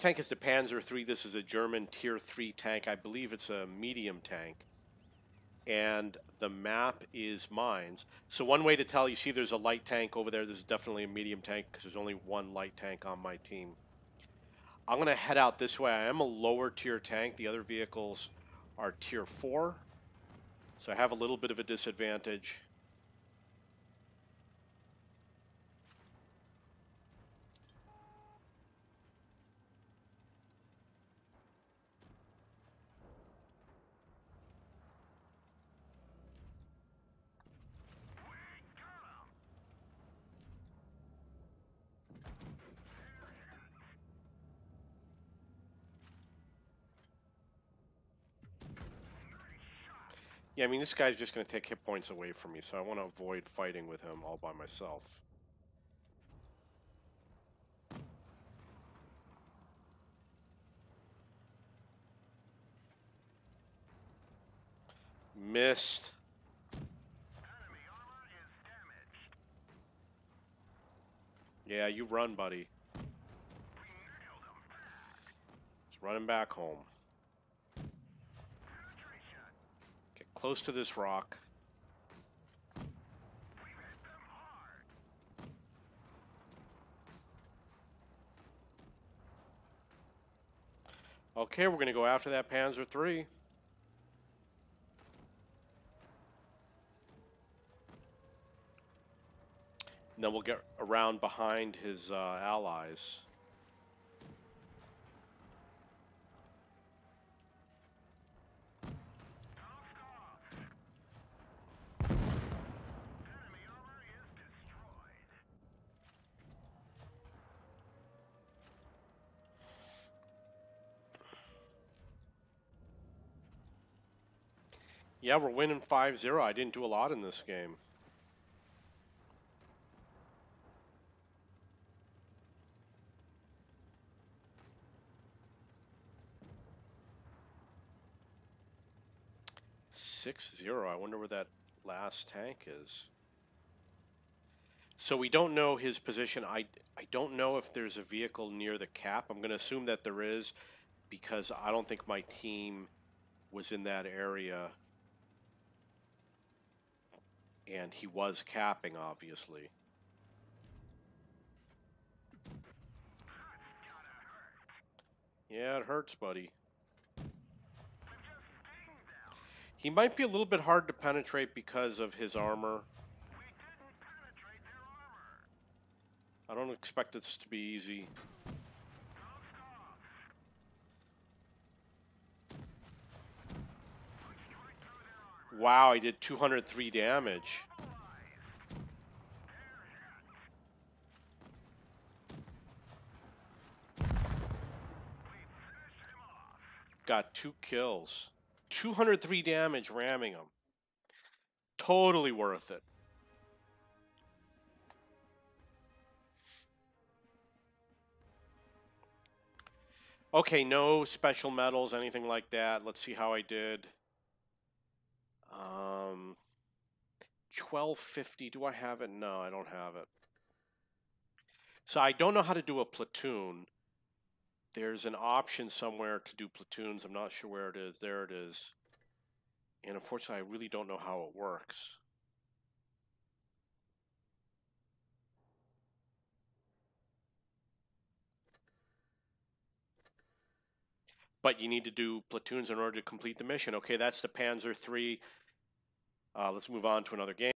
Tank is the Panzer III. This is a German Tier 3 tank. I believe it's a medium tank. And the map is mines. So one way to tell, you see there's a light tank over there. This is definitely a medium tank because there's only one light tank on my team. I'm going to head out this way. I am a lower tier tank. The other vehicles are tier 4. So I have a little bit of a disadvantage. Yeah, I mean, this guy's just going to take hit points away from me, so I want to avoid fighting with him all by myself. Missed. Yeah, you run, buddy. He's running back home. Close to this rock. Okay, we're going to go after that Panzer III. And then we'll get around behind his uh, allies. Yeah, we're winning 5-0. I didn't do a lot in this game. Six zero. I wonder where that last tank is. So we don't know his position. I, I don't know if there's a vehicle near the cap. I'm going to assume that there is because I don't think my team was in that area and he was capping, obviously. Yeah, it hurts, buddy. He might be a little bit hard to penetrate because of his armor. I don't expect this to be easy. Wow, I did 203 damage. Got two kills. 203 damage ramming him. Totally worth it. Okay, no special medals, anything like that. Let's see how I did. Um, 1250. Do I have it? No, I don't have it. So I don't know how to do a platoon. There's an option somewhere to do platoons. I'm not sure where it is. There it is. And unfortunately, I really don't know how it works. But you need to do platoons in order to complete the mission. Okay, that's the Panzer III uh, let's move on to another game.